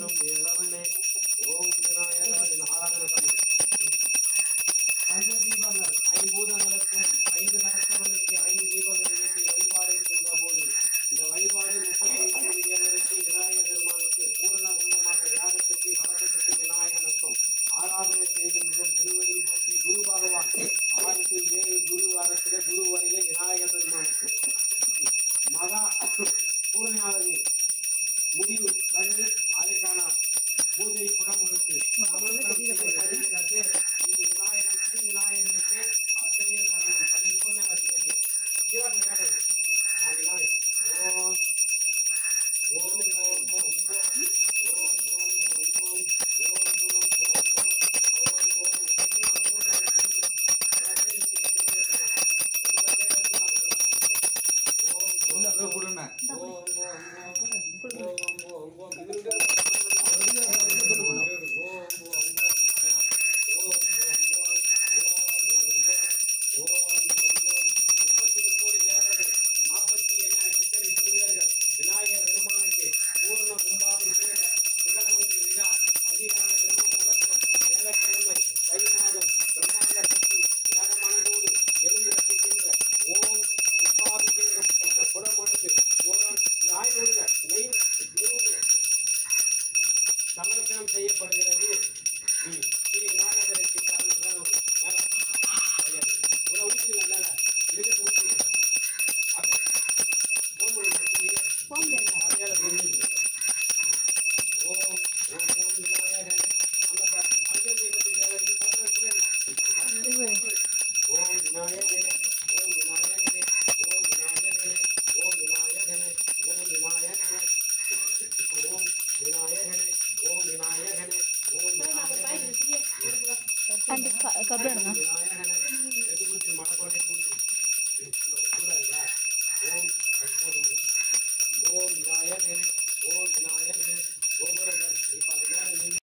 தரும் இளவனே ஓம் விநாயகரின் ஆராதனை ஐந்து தீபங்கள் ஐம்பூதங்களுக்கும் ஐந்து கலசங்களுக்கு ஐந்து தீபங்கள் ஏற்றி வழிபாடு செய்த போது இந்த வழிபாடு முப்பத்தி ஐந்து விஜயவருக்கு விநாயகர் பெருமானுக்கு பூரண குண்டமாக யாகத்துக்கு கலசத்துக்கு விநாயகனுக்கும் ஆராதனை செய்கின்றோம். திருவடி போற்றி குரு பகவான் ஆறு டு ஏழு குரு அரசில குரு வரையில விநாயகர் பெருமானுக்கு. மகா பூர்ணியாவதி முடிவு தண்ணி அதற்கான பூஜை சமர்ப்பணம் செய்யப்படுகிறது இது விநாயகன் ஸ்ரீ விநாயகனுக்கு அத்தகைய சரணம். பதி பூர்ணியாவதி கேட்டு ஜீவன் கேட்டது நான் விநாயகர் ஓம் ஓம் ஓம் ஓம் ஓம் ஓம் ஓம் ஓம் ஓம் ஓம் ஓம் ஓம் ஓம் ஓம். हुए ಕಬ್ಬಿಣ ಓಂ ವಿನಾಯಕನೇ ಓಂ ವಿನಾಯಕನೇ ಓಂ ಬರೋದ ಈ ಪಾಠ